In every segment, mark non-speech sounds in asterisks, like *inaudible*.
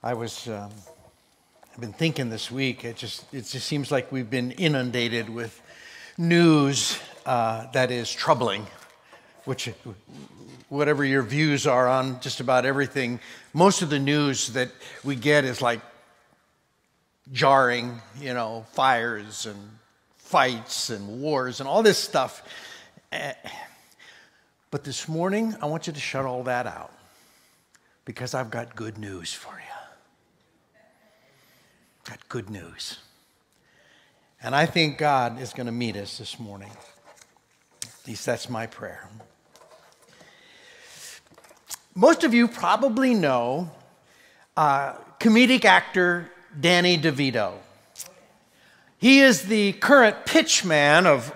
I was, um, I've been thinking this week, it just, it just seems like we've been inundated with news uh, that is troubling, which, whatever your views are on just about everything, most of the news that we get is like jarring, you know, fires and fights and wars and all this stuff. Eh, but this morning, I want you to shut all that out because I've got good news for you. Got good news. And I think God is going to meet us this morning. At least that's my prayer. Most of you probably know uh, comedic actor Danny DeVito. He is the current pitchman of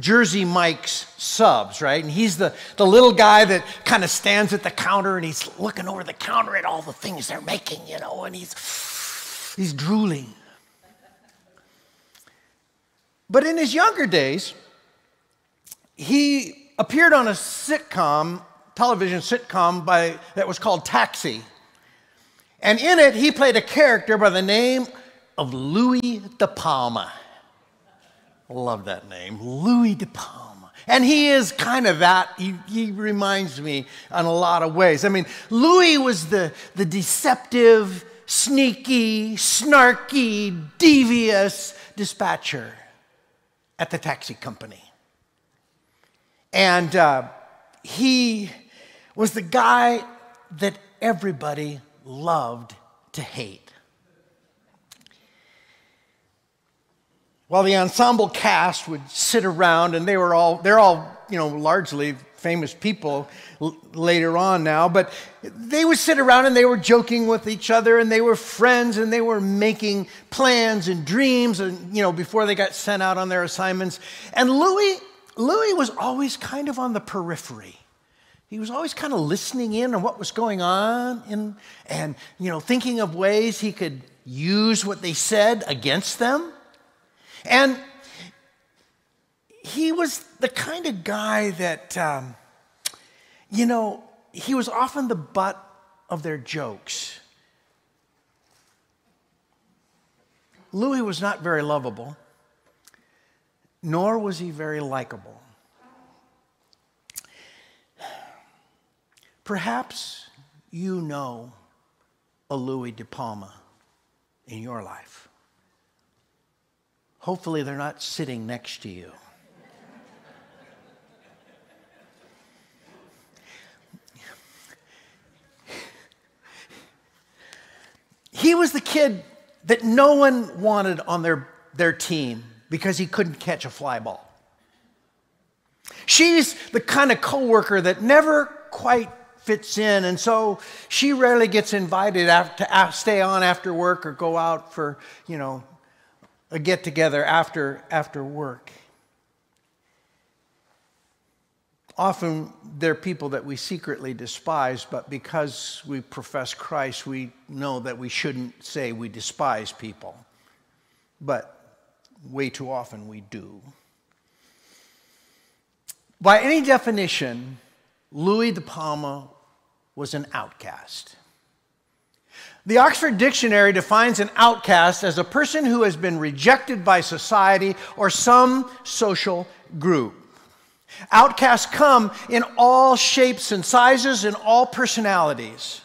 Jersey Mike's subs, right? And he's the, the little guy that kind of stands at the counter and he's looking over the counter at all the things they're making, you know, and he's He's drooling. But in his younger days, he appeared on a sitcom, television sitcom by, that was called Taxi. And in it, he played a character by the name of Louis De Palma. Love that name, Louis De Palma. And he is kind of that. He, he reminds me in a lot of ways. I mean, Louis was the, the deceptive, sneaky, snarky, devious dispatcher at the taxi company. And uh, he was the guy that everybody loved to hate. While the ensemble cast would sit around and they were all, they're all, you know, largely famous people l- later on now, but they would sit around and they were joking with each other and they were friends and they were making plans and dreams and you know before they got sent out on their assignments. And Louis Louis was always kind of on the periphery. He was always kind of listening in on what was going on and, and you know thinking of ways he could use what they said against them. And he was the kind of guy that, um, you know, he was often the butt of their jokes. Louis was not very lovable, nor was he very likable. Perhaps you know a Louis De Palma in your life. Hopefully, they're not sitting next to you. He was the kid that no one wanted on their, their team because he couldn't catch a fly ball. She's the kind of coworker that never quite fits in, and so she rarely gets invited to stay on after work or go out for, you know, a get together after, after work. Often they're people that we secretly despise, but because we profess Christ, we know that we shouldn't say we despise people. But way too often we do. By any definition, Louis de Palma was an outcast. The Oxford Dictionary defines an outcast as a person who has been rejected by society or some social group. Outcasts come in all shapes and sizes and all personalities,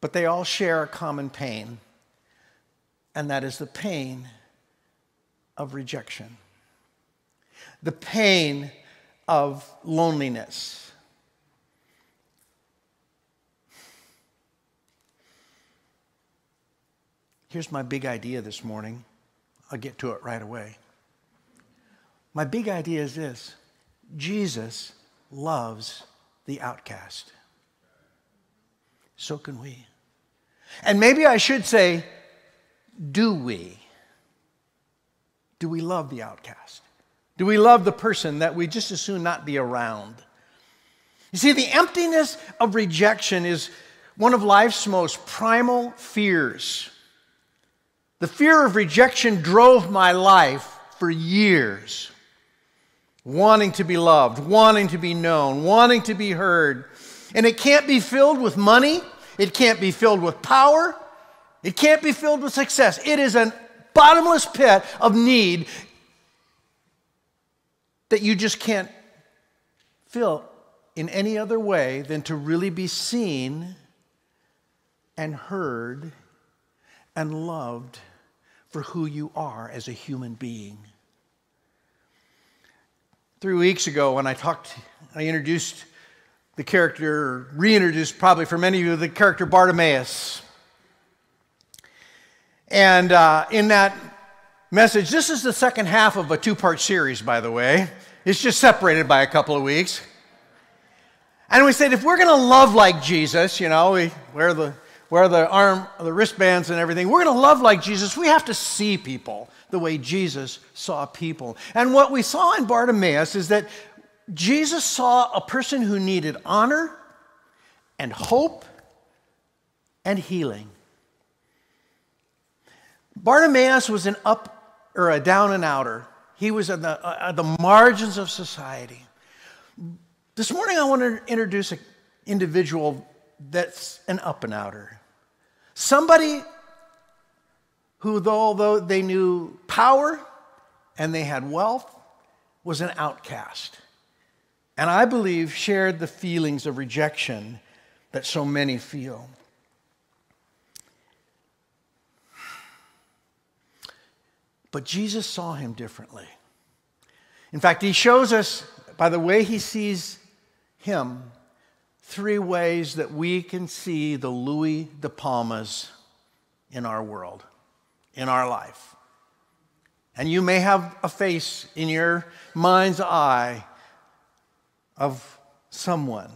but they all share a common pain, and that is the pain of rejection, the pain of loneliness. Here's my big idea this morning. I'll get to it right away. My big idea is this Jesus loves the outcast. So can we. And maybe I should say, do we? Do we love the outcast? Do we love the person that we just as soon not be around? You see, the emptiness of rejection is one of life's most primal fears. The fear of rejection drove my life for years wanting to be loved, wanting to be known, wanting to be heard. And it can't be filled with money, It can't be filled with power. It can't be filled with success. It is a bottomless pit of need that you just can't fill in any other way than to really be seen and heard and loved for who you are as a human being. Three weeks ago, when I talked, I introduced the character, reintroduced probably for many of you, the character Bartimaeus. And uh, in that message, this is the second half of a two part series, by the way. It's just separated by a couple of weeks. And we said, if we're going to love like Jesus, you know, we wear the, wear the arm, the wristbands and everything, we're going to love like Jesus, we have to see people the way Jesus saw people. And what we saw in Bartimaeus is that Jesus saw a person who needed honor and hope and healing. Bartimaeus was an up or a down and outer. He was at the, uh, the margins of society. This morning, I want to introduce an individual that's an up and outer. Somebody who, although they knew power and they had wealth, was an outcast. And I believe shared the feelings of rejection that so many feel. But Jesus saw him differently. In fact, he shows us by the way he sees him three ways that we can see the Louis De Palmas in our world, in our life. And you may have a face in your mind's eye of someone.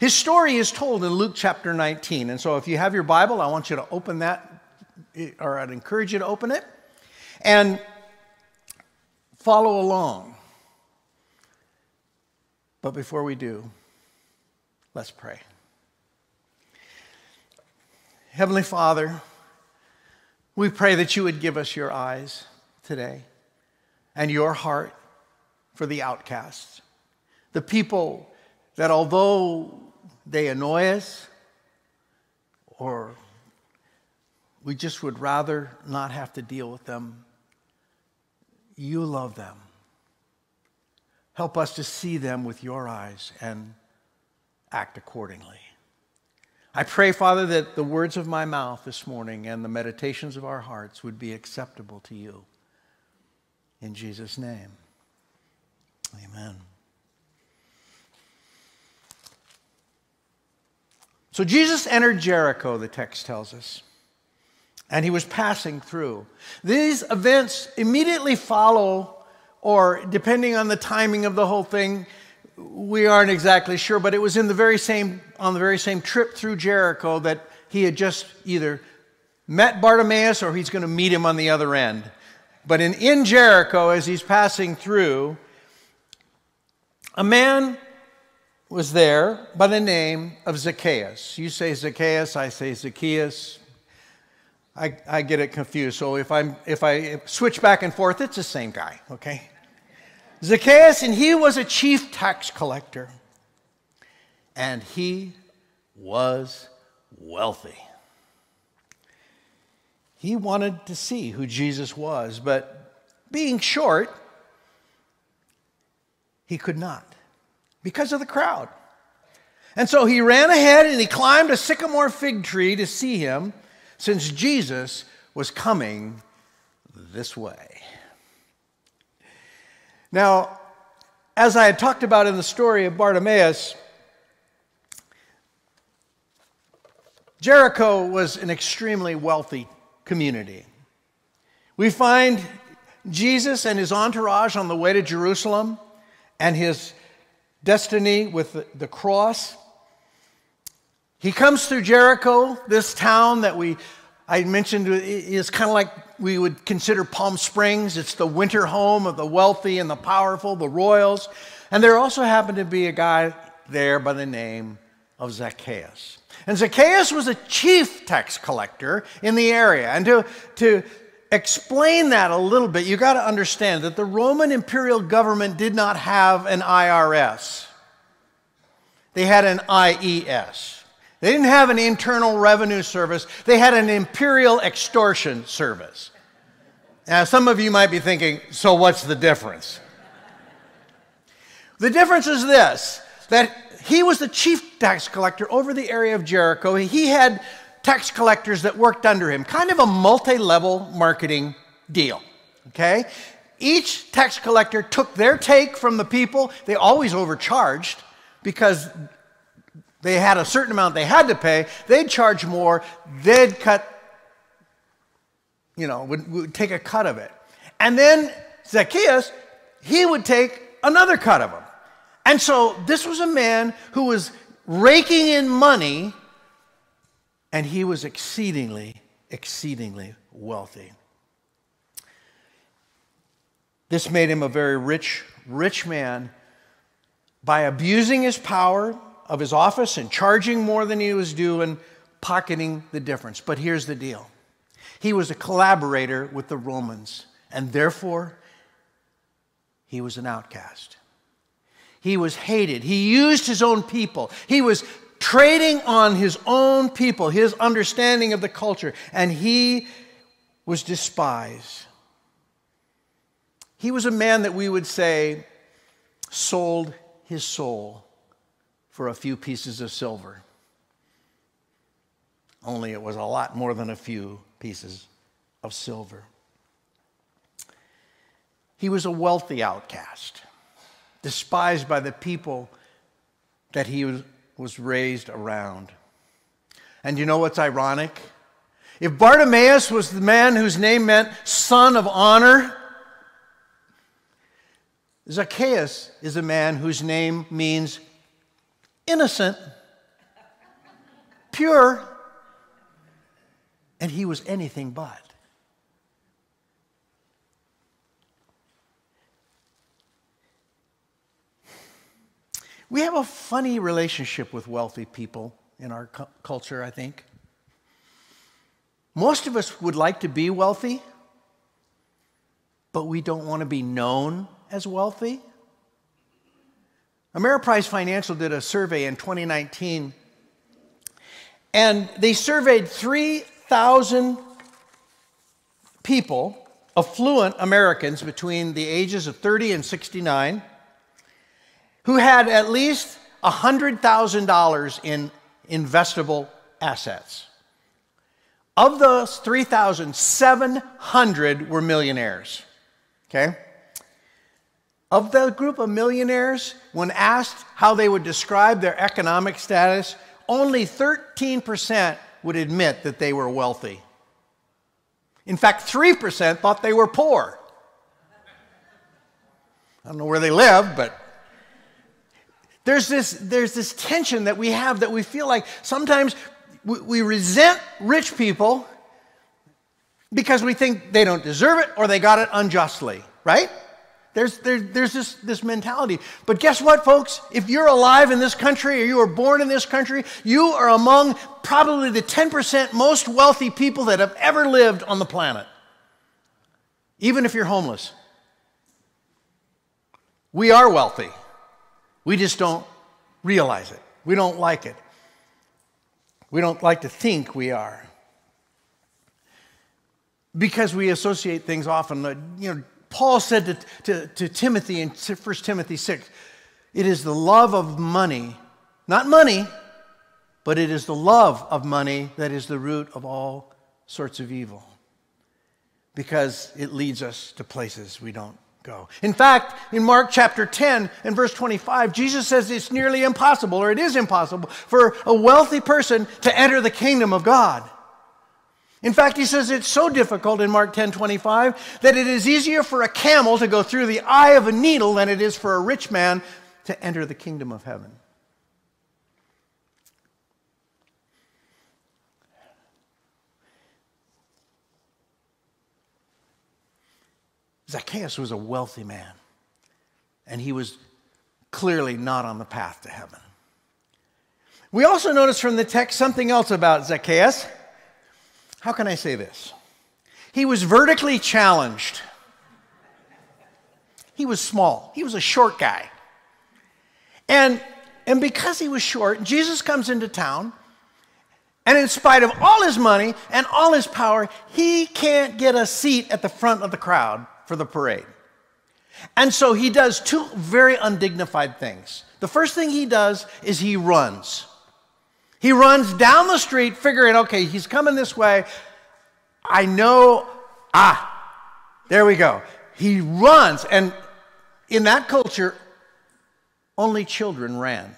His story is told in Luke chapter 19. And so if you have your Bible, I want you to open that, or I'd encourage you to open it and follow along. But before we do, let's pray. Heavenly Father, we pray that you would give us your eyes today and your heart for the outcasts, the people that although they annoy us or we just would rather not have to deal with them, you love them. Help us to see them with your eyes and act accordingly. I pray, Father, that the words of my mouth this morning and the meditations of our hearts would be acceptable to you. In Jesus' name, amen. So Jesus entered Jericho, the text tells us and he was passing through. These events immediately follow, or depending on the timing of the whole thing, we aren't exactly sure, but it was in the very same, on the very same trip through Jericho that he had just either met Bartimaeus or he's going to meet him on the other end. But in, in Jericho, as he's passing through, a man was there by the name of Zacchaeus. You say Zacchaeus, I say Zacchaeus. I, I get it confused. So if, I'm, if I switch back and forth, it's the same guy, okay? Zacchaeus, and he was a chief tax collector. And he was wealthy. He wanted to see who Jesus was, but being short, he could not because of the crowd. And so he ran ahead and he climbed a sycamore fig tree to see him since Jesus was coming this way. Now, as I had talked about in the story of Bartimaeus, Jericho was an extremely wealthy community. We find Jesus and his entourage on the way to Jerusalem and his destiny with the, cross he comes through Jericho, this town that we, I mentioned, it's kind of like we would consider Palm Springs. It's the winter home of the wealthy and the powerful, the royals. And there also happened to be a guy there by the name of Zacchaeus. And Zacchaeus was a chief tax collector in the area. And to, to explain that a little bit, you got to understand that the Roman imperial government did not have an IRS, they had an IES. They didn't have an internal revenue service, they had an imperial extortion service. Now, some of you might be thinking, so what's the difference? the difference is this that he was the chief tax collector over the area of Jericho. He had tax collectors that worked under him, kind of a multi level marketing deal. Okay? Each tax collector took their take from the people. They always overcharged because they had a certain amount they had to pay. They'd charge more. They'd cut, you know, would, would take a cut of it. And then Zacchaeus, he would take another cut of them. And so this was a man who was raking in money, and he was exceedingly, exceedingly wealthy. This made him a very rich, rich man by abusing his power of his office and charging more than he was due and pocketing the difference. But here's the deal he was a collaborator with the Romans, and therefore, he was an outcast. He was hated. He used his own people. He was trading on his own people, his understanding of the culture, and he was despised. He was a man that we would say sold his soul for a few pieces of silver. Only it was a lot more than a few pieces of silver. He was a wealthy outcast, despised by the people that he was, raised around. And you know what's ironic? If Bartimaeus was the man whose name meant son of honor, Zacchaeus is a man whose name means innocent, pure, and he was anything but. We have a funny relationship with wealthy people in our cu- culture, I think. Most of us would like to be wealthy, but we don't want to be known as wealthy? Ameriprise Financial did a survey in 2019, and they surveyed 3,000 people, affluent Americans between the ages of 30 and 69, who had at least $100,000 in investable assets. Of those 3,700 were millionaires. Okay? Of the group of millionaires, when asked how they would describe their economic status, only 13% would admit that they were wealthy. In fact, 3% thought they were poor. I don't know where they live, but there's this, there's this tension that we have that we feel like sometimes we, we resent rich people because we think they don't deserve it or they got it unjustly, right? There's, there, there's this, this mentality. But guess what, folks? If you're alive in this country or you were born in this country, you are among probably the 10% most wealthy people that have ever lived on the planet, even if you're homeless. We are wealthy. We just don't realize it. We don't like it. We don't like to think we are. Because we associate things often, you know, Paul said to, to, to Timothy in 1 Timothy 6 it is the love of money, not money, but it is the love of money that is the root of all sorts of evil because it leads us to places we don't go. In fact, in Mark chapter 10 and verse 25, Jesus says it's nearly impossible, or it is impossible, for a wealthy person to enter the kingdom of God. In fact, he says it's so difficult in Mark 10 25 that it is easier for a camel to go through the eye of a needle than it is for a rich man to enter the kingdom of heaven. Zacchaeus was a wealthy man, and he was clearly not on the path to heaven. We also notice from the text something else about Zacchaeus how can I say this? He was vertically challenged. He was small, he was a short guy. And, and because he was short, Jesus comes into town And in spite of all his money and all his power, he can't get a seat at the front of the crowd for the parade. And so he does two very undignified things. The first thing he does is he runs. He runs down the street, figuring, okay, he's coming this way. I know, ah, there we go. He runs, and in that culture, only children ran.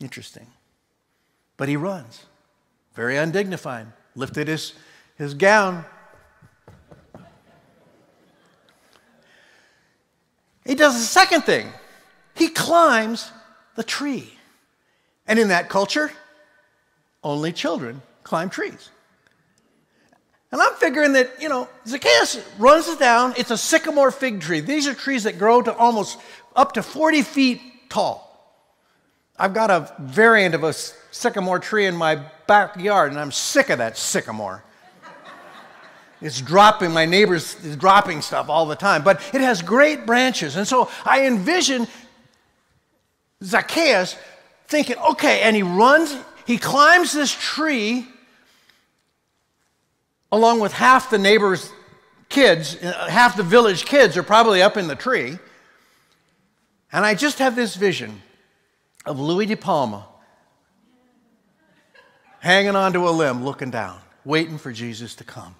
Interesting. But he runs, very undignified, lifted his, his gown. He does the second thing he climbs the tree. And in that culture, only children climb trees. And I'm figuring that, you know, Zacchaeus runs it down. It's a sycamore fig tree. These are trees that grow to almost up to 40 feet tall. I've got a variant of a sycamore tree in my backyard, and I'm sick of that sycamore. It's dropping, my neighbor's is dropping stuff all the time, but it has great branches. And so I envision Zacchaeus thinking, okay, and he runs, he climbs this tree along with half the neighbor's kids, uh, half the village kids are probably up in the tree. And I just have this vision of Louis De Palma hanging onto a limb, looking down, waiting for Jesus to come.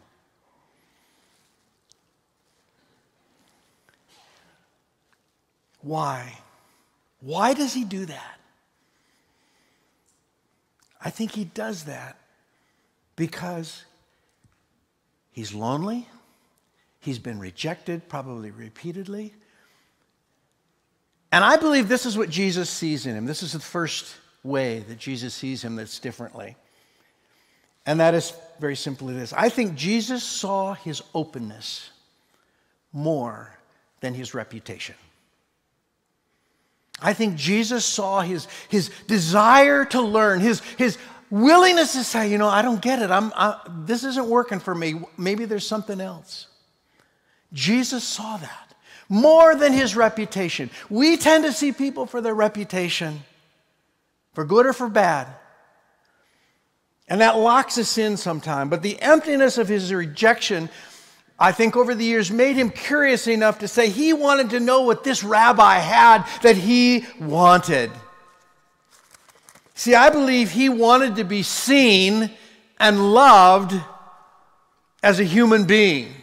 Why? Why does he do that? I think he does that because he's lonely, he's been rejected, probably repeatedly, and I believe this is what Jesus sees in him. This is the first way that Jesus sees him that's differently. And that is very simply this I think Jesus saw his openness more than his reputation. I think Jesus saw his, his desire to learn, his, his willingness to say, you know, I don't get it. I'm, I, this isn't working for me. Maybe there's something else. Jesus saw that more than his reputation. We tend to see people for their reputation, for good or for bad. And that locks us in sometime. But the emptiness of his rejection, I think over the years, made him curious enough to say he wanted to know what this rabbi had that he wanted. See, I believe he wanted to be seen and loved as a human being.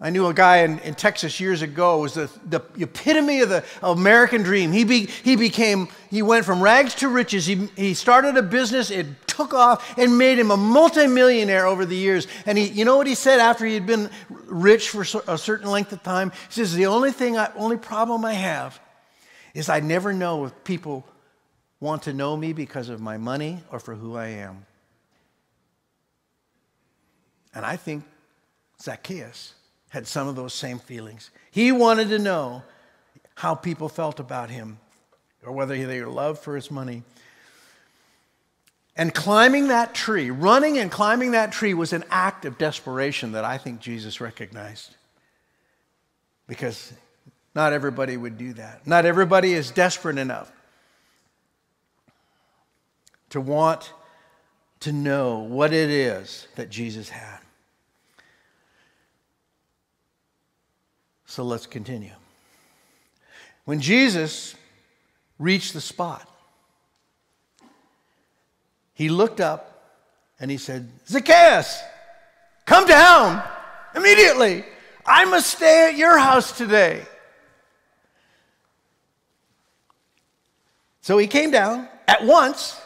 I knew a guy in, in Texas years ago was the, the epitome of the American dream. He, be, he became, he went from rags to riches. He, he started a business, it took off and made him a multimillionaire over the years. And he, you know what he said after he had been rich for a certain length of time? He says, the only thing, I, only problem I have is I never know if people want to know me because of my money or for who I am. And I think Zacchaeus had some of those same feelings. He wanted to know how people felt about him or whether they were loved for his money. And climbing that tree, running and climbing that tree was an act of desperation that I think Jesus recognized. Because not everybody would do that. Not everybody is desperate enough to want to know what it is that Jesus had. So let's continue. When Jesus reached the spot, he looked up and he said, Zacchaeus, come down immediately. I must stay at your house today. So he came down at once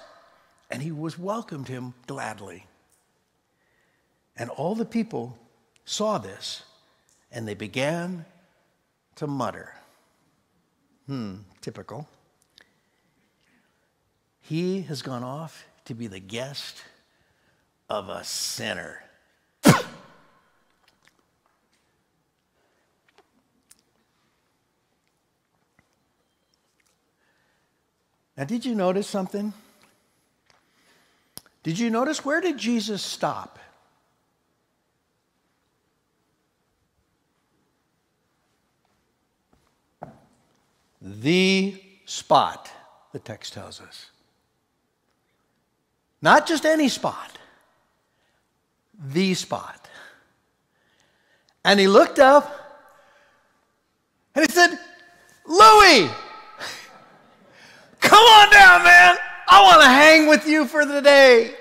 and he was welcomed him gladly. And all the people saw this and they began to mutter. Hmm, typical. He has gone off to be the guest of a sinner. *coughs* Now, did you notice something? Did you notice where did Jesus stop? The spot. the text tells us. Not just any spot, the spot. And he looked up and he said, Louie, come on down, man. I want to hang with you for the day.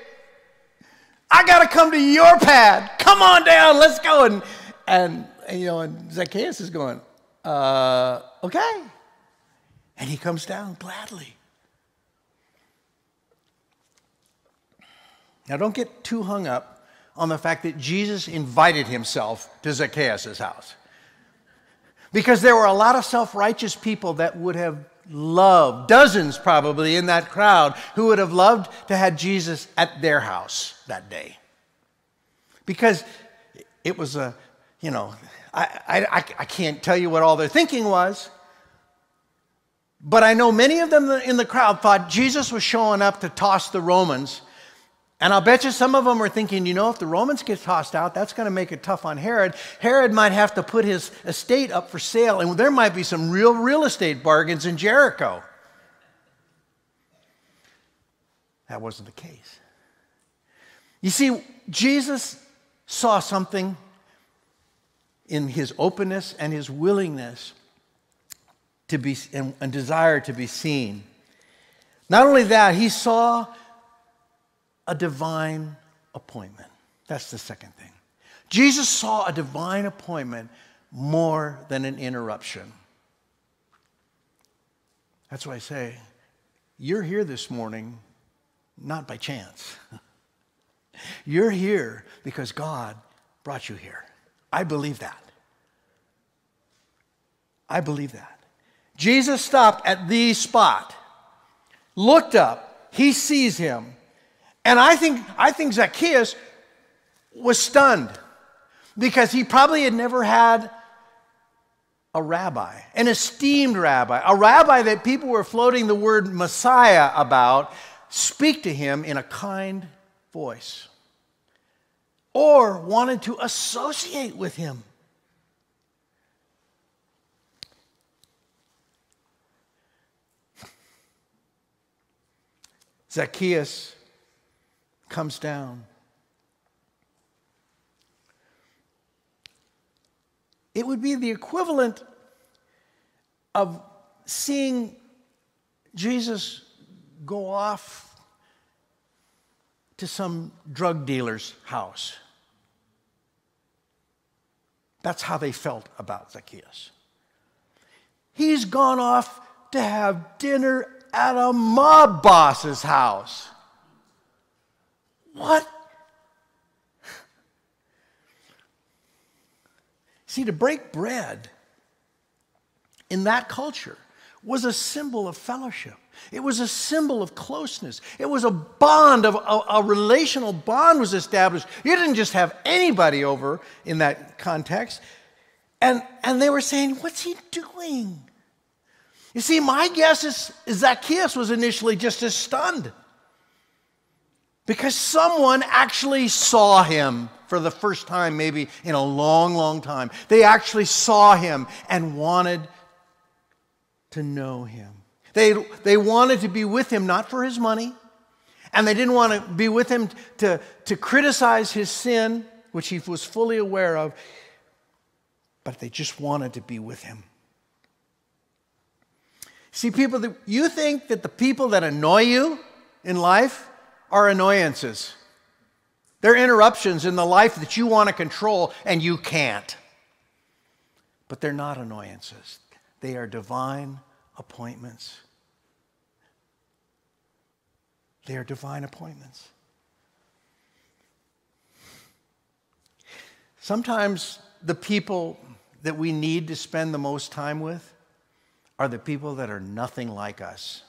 I got to come to your pad. Come on down. Let's go. And, and, and you know, and Zacchaeus is going, uh, okay. And he comes down gladly. Now, don't get too hung up on the fact that Jesus invited himself to Zacchaeus' house. Because there were a lot of self righteous people that would have loved, dozens probably in that crowd, who would have loved to have Jesus at their house that day. Because it was a, you know, I, I, I can't tell you what all their thinking was, but I know many of them in the crowd thought Jesus was showing up to toss the Romans and I'll bet you some of them are thinking, you know, if the Romans get tossed out, that's going to make it tough on Herod. Herod might have to put his estate up for sale, and there might be some real real estate bargains in Jericho. That wasn't the case. You see, Jesus saw something in his openness and his willingness to be and, and desire to be seen. Not only that, he saw a divine appointment. That's the second thing. Jesus saw a divine appointment more than an interruption. That's why I say, you're here this morning not by chance. *laughs* you're here because God brought you here. I believe that. I believe that. Jesus stopped at the spot, looked up, he sees him, and I think, I think Zacchaeus was stunned because he probably had never had a rabbi, an esteemed rabbi, a rabbi that people were floating the word Messiah about, speak to him in a kind voice or wanted to associate with him. Zacchaeus comes down. It would be the equivalent of seeing Jesus go off to some drug dealer's house. That's how they felt about Zacchaeus. He's gone off to have dinner at a mob boss's house. What? See, to break bread in that culture was a symbol of fellowship. It was a symbol of closeness. It was a bond of a, a, relational bond was established. You didn't just have anybody over in that context. And, and they were saying, What's he doing? You see, my guess is, Zacchaeus was initially just as stunned. Because someone actually saw him for the first time, maybe in a long, long time. They actually saw him and wanted to know him. They, they wanted to be with him not for his money, and they didn't want to be with him to, to criticize his sin, which he was fully aware of, but they just wanted to be with him. See, people, that, you think that the people that annoy you in life are annoyances. They're interruptions in the life that you want to control and you can't. But they're not annoyances, they are divine appointments. They are divine appointments. Sometimes the people that we need to spend the most time with are the people that are nothing like us.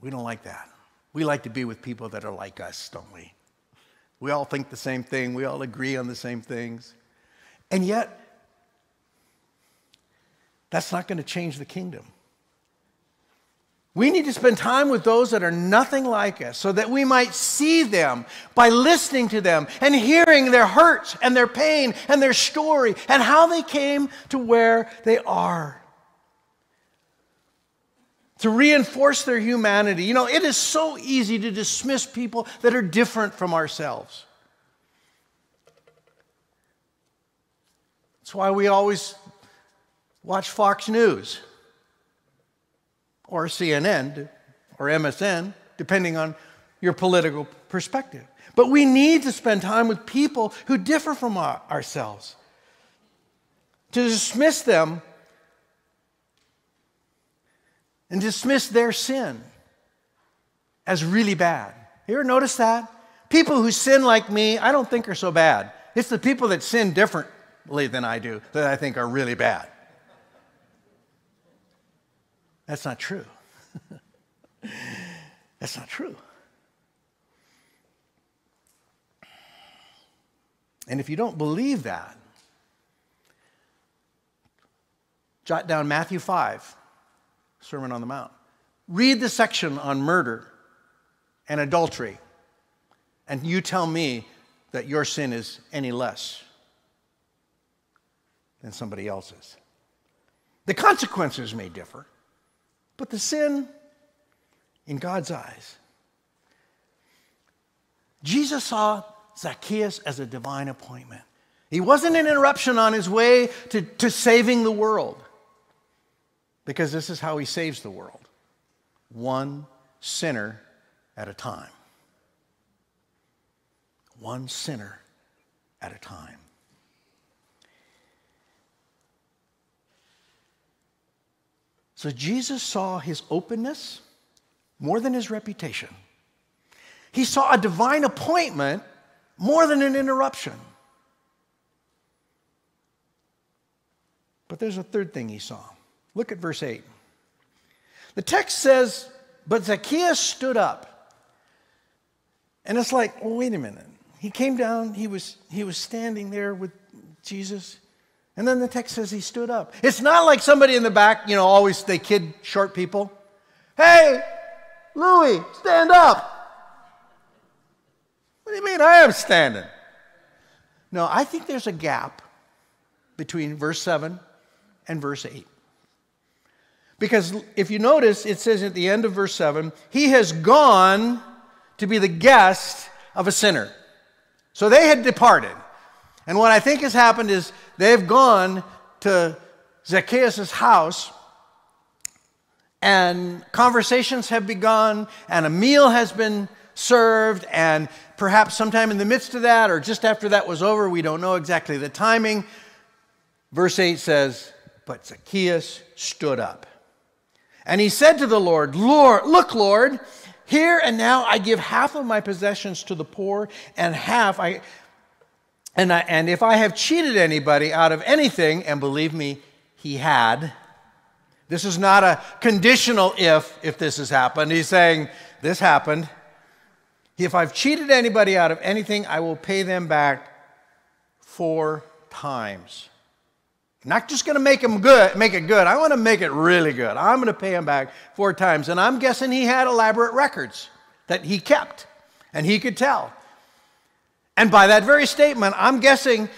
We don't like that. We like to be with people that are like us, don't we? We all think the same thing, we all agree on the same things. And yet, that's not going to change the kingdom. We need to spend time with those that are nothing like us so that we might see them by listening to them and hearing their hurts and their pain and their story and how they came to where they are. to reinforce their humanity. You know, it is so easy to dismiss people that are different from ourselves. That's why we always watch Fox News or CNN or MSN, depending on your political perspective. But we need to spend time with people who differ from our, ourselves. To dismiss them and dismiss their sin as really bad. You ever notice that? People who sin like me, I don't think are so bad. It's the people that sin differently than I do that I think are really bad. That's not true. That's not true. And if you don't believe that, jot down Matthew 5, Sermon on the Mount. Read the section on murder and adultery, and you tell me that your sin is any less than somebody else's. The consequences may differ, but the sin, in God's eyes, Jesus saw Zacchaeus as a divine appointment. He wasn't an interruption on his way to, to saving the world, because this is how he saves the world one sinner at a time. One sinner at a time. So Jesus saw his openness more than his reputation. He saw a divine appointment more than an interruption. But there's a third thing he saw. Look at verse 8. The text says, But Zacchaeus stood up. And it's like, well, wait a minute. He came down, he was, he was standing there with Jesus. And then the text says he stood up. It's not like somebody in the back, you know, always they kid short people. Hey, Louis, stand up. What do you mean I am standing? No, I think there's a gap between verse 7 and verse 8. Because if you notice, it says at the end of verse 7, he has gone to be the guest of a sinner. So they had departed. And what I think has happened is they've gone to Zacchaeus' house, and conversations have begun, and a meal has been served, and perhaps sometime in the midst of that, or just after that was over, we don't know exactly the timing. Verse 8 says, But Zacchaeus stood up. And he said to the Lord, Lord, look, Lord, here and now I give half of my possessions to the poor, and half I and, I, and if I have cheated anybody out of anything, and believe me, he had, this is not a conditional if, if this has happened. He's saying, this happened. If I've cheated anybody out of anything, I will pay them back four times. I'm not just going to make them good, make it good. I want to make it really good. I'm going to pay him back four times. And I'm guessing he had elaborate records that he kept and he could tell. And by that very statement, I'm guessing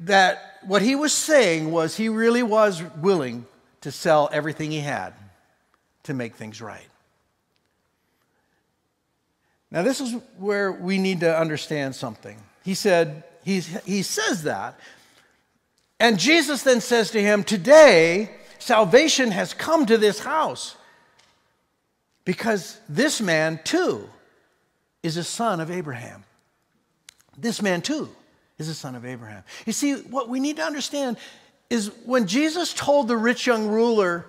that what he was saying was he really was willing to sell everything he had to make things right. Now, this is where we need to understand something. He said, he's, he says that. And Jesus then says to him, Today, salvation has come to this house because this man too is a son of Abraham. This man too is a son of Abraham. You see, what we need to understand is when Jesus told the rich young ruler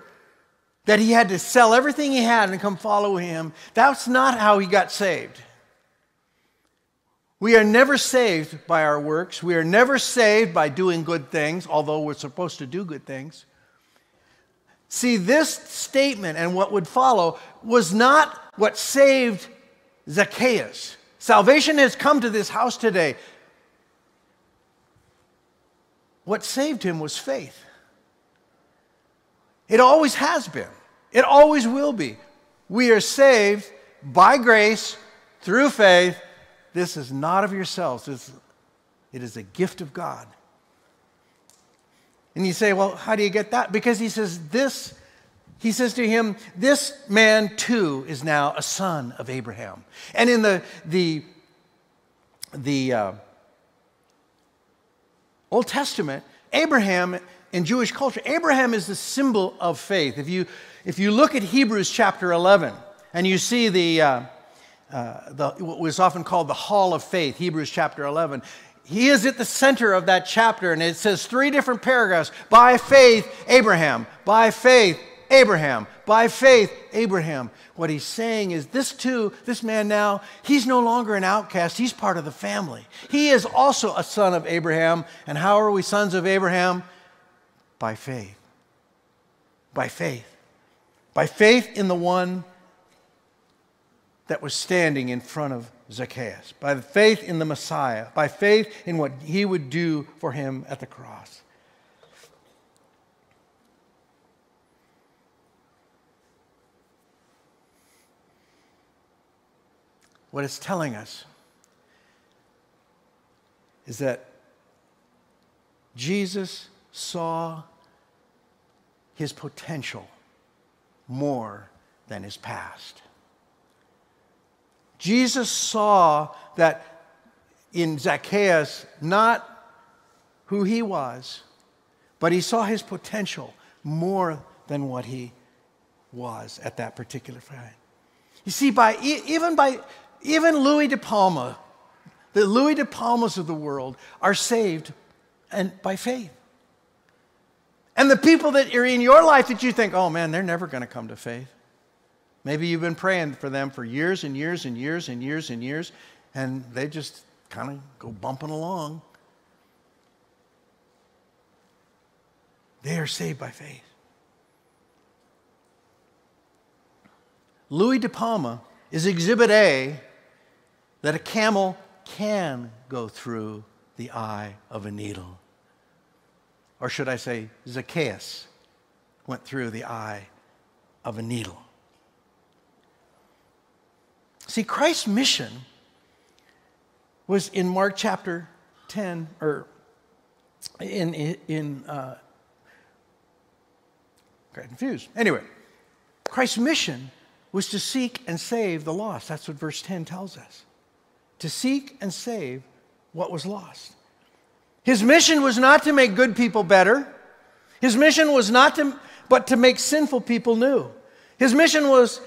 that he had to sell everything he had and come follow him, that's not how he got saved. We are never saved by our works. We are never saved by doing good things, although we're supposed to do good things. See, this statement and what would follow was not what saved Zacchaeus. Salvation has come to this house today. What saved him was faith. It always has been, it always will be. We are saved by grace through faith. This is not of yourselves, it is a gift of God. And you say, well, how do you get that? Because he says, this he says to him, This man too is now a son of Abraham. And in the, the, the uh, Old Testament, Abraham in Jewish culture, Abraham is the symbol of faith. If you, if you look at Hebrews chapter 11 and you see the, uh, uh, the, what was often called the Hall of Faith, Hebrews chapter 11, he is at the center of that chapter, and it says three different paragraphs by faith, Abraham, by faith, Abraham, by faith, Abraham. What he's saying is this too, this man now, he's no longer an outcast, he's part of the family. He is also a son of Abraham. And how are we sons of Abraham? By faith. By faith. By faith in the one that was standing in front of Zacchaeus, by faith in the Messiah, by faith in what he would do for him at the cross. What it's telling us is that Jesus saw his potential more than his past. Jesus saw that in Zacchaeus, not who he was, but he saw his potential more than what he was at that particular time. You see, by even by even Louis de Palma, the Louis de Palmas of the world are saved and by faith. And the people that are in your life that you think, oh man, they're never going to come to faith. Maybe you've been praying for them for years and years and years and years and years, and they just kind of go bumping along. They are saved by faith. Louis de Palma is exhibit A that a camel can go through the eye of a needle. Or should I say, Zacchaeus went through the eye of a needle. See, Christ's mission was in Mark chapter 10, or in, in, uh, confused. Anyway, Christ's mission was to seek and save the lost. That's what verse 10 tells us. To seek and save what was lost. His mission was not to make good people better. His mission was not to, but to make sinful people new. His mission was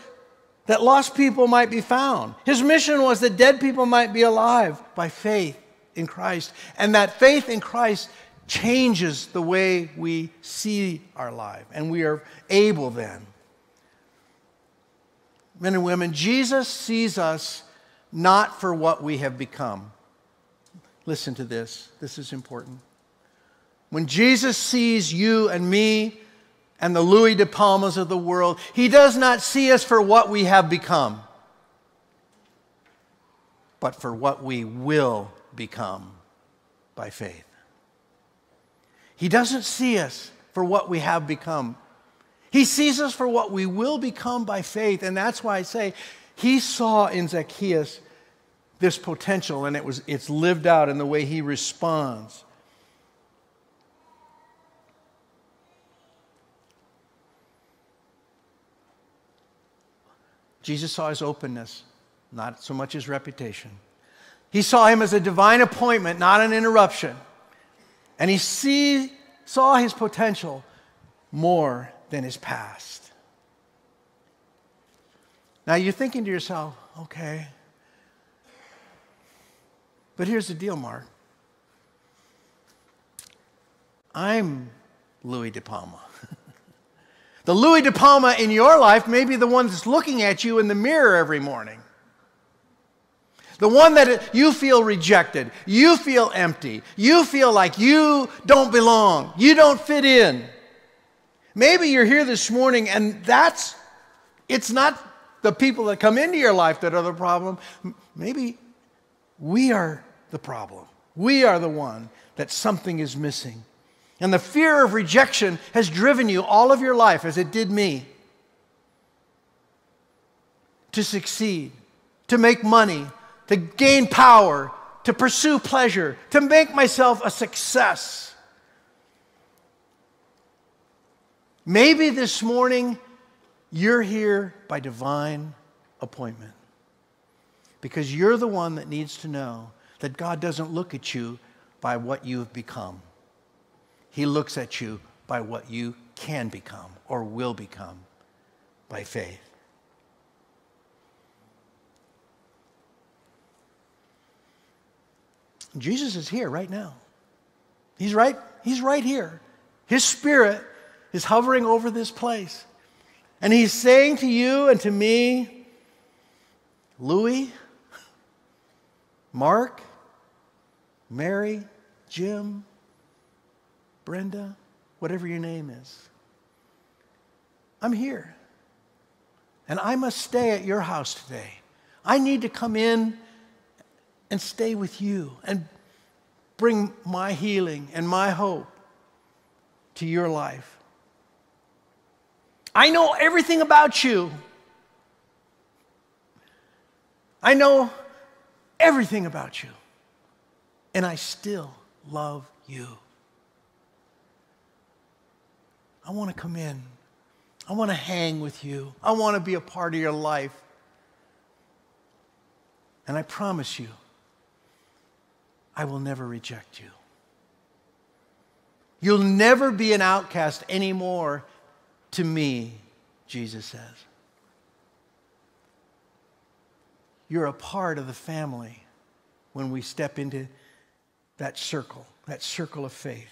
that lost people might be found. His mission was that dead people might be alive by faith in Christ. And that faith in Christ changes the way we see our life. And we are able then. Men and women, Jesus sees us not for what we have become. Listen to this, this is important. When Jesus sees you and me, and the Louis de Palmas of the world. He does not see us for what we have become, but for what we will become by faith. He doesn't see us for what we have become. He sees us for what we will become by faith. And that's why I say he saw in Zacchaeus this potential, and it was, it's lived out in the way he responds. Jesus saw his openness, not so much his reputation. He saw him as a divine appointment, not an interruption. And he see, saw his potential more than his past. Now you're thinking to yourself, okay. But here's the deal, Mark. I'm Louis De Palma. *laughs* The Louis de Palma in your life may be the one that's looking at you in the mirror every morning. The one that you feel rejected, you feel empty, you feel like you don't belong, you don't fit in. Maybe you're here this morning and that's, it's not the people that come into your life that are the problem. Maybe we are the problem. We are the one that something is missing. And the fear of rejection has driven you all of your life, as it did me, to succeed, to make money, to gain power, to pursue pleasure, to make myself a success. Maybe this morning You're here by divine appointment because you're the one that needs to know that God doesn't look at you by what you have become. He looks at you by what you can become or will become by faith. Jesus is here right now. He's right, he's right here. His spirit is hovering over this place. And he's saying to you and to me, Louis, Mark, Mary, Jim, Brenda, whatever your name is, I'm here. And I must stay at your house today. I need to come in and stay with you and bring my healing and my hope to your life. I know everything about you. I know everything about you. And I still love you. I want to come in. I want to hang with you. I want to be a part of your life. And I promise you, I will never reject you. You'll never be an outcast anymore to me, Jesus says. You're a part of the family when we step into that circle, that circle of faith.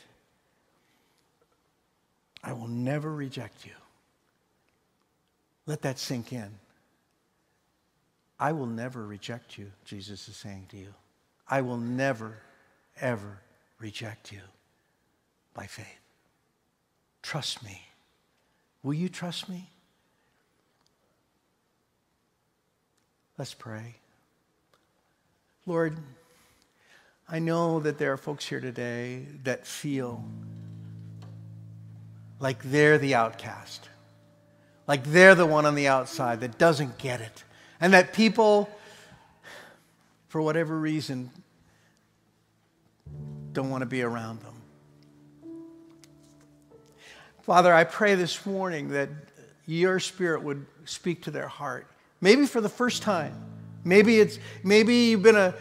I will never reject you. Let that sink in. I will never reject you, Jesus is saying to you. I will never, ever reject you by faith. Trust me. Will you trust me? Let's pray. Lord, I know that there are folks here today that feel like they're the outcast, like they're the one on the outside that doesn't get it, and that people, for whatever reason, don't want to be around them. Father, I pray this morning that your spirit would speak to their heart, maybe for the first time. Maybe, it's, maybe you've been a,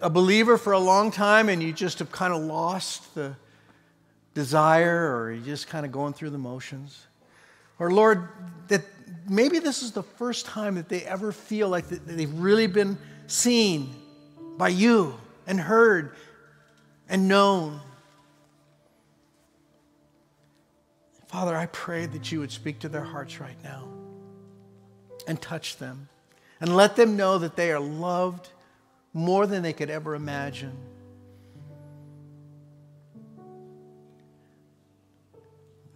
a, believer for a long time and you just have kind of lost the desire or you're just kind of going through the motions. Or, Lord, that maybe this is the first time that they ever feel like they've really been seen by you and heard and known. Father, I pray that you would speak to their hearts right now and touch them and let them know that they are loved more than they could ever imagine.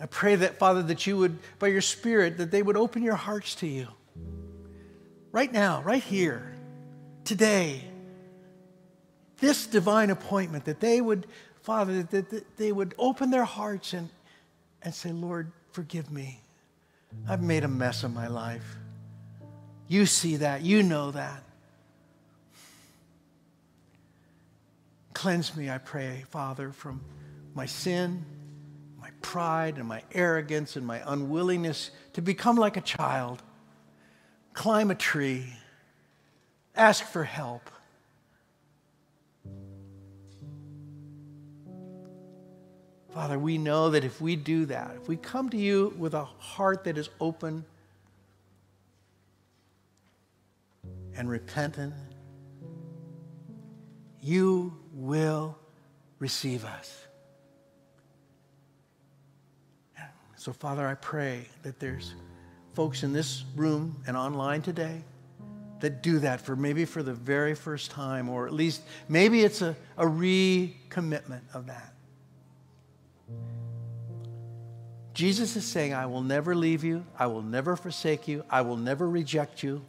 I pray that, Father, that you would, by your Spirit, that they would open your hearts to you. Right now, right here, today. This divine appointment, that they would, Father, that, they would open their hearts and and say, Lord, forgive me. I've made a mess of my life. You see that. You know that. Cleanse me, I pray, Father, from my sin, my pride, and my arrogance, and my unwillingness to become like a child, climb a tree, ask for help Father, we know that if we do that, if we come to you with a heart that is open and repentant, you will receive us. So, Father, I pray that there's folks in this room and online today that do that for maybe for the very first time, or at least maybe it's a, a recommitment of that. Jesus is saying, I will never leave you. I will never forsake you. I will never reject you.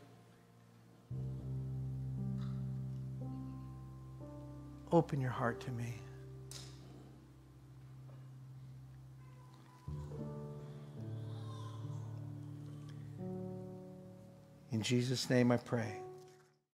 Open your heart to me. In Jesus' name I pray.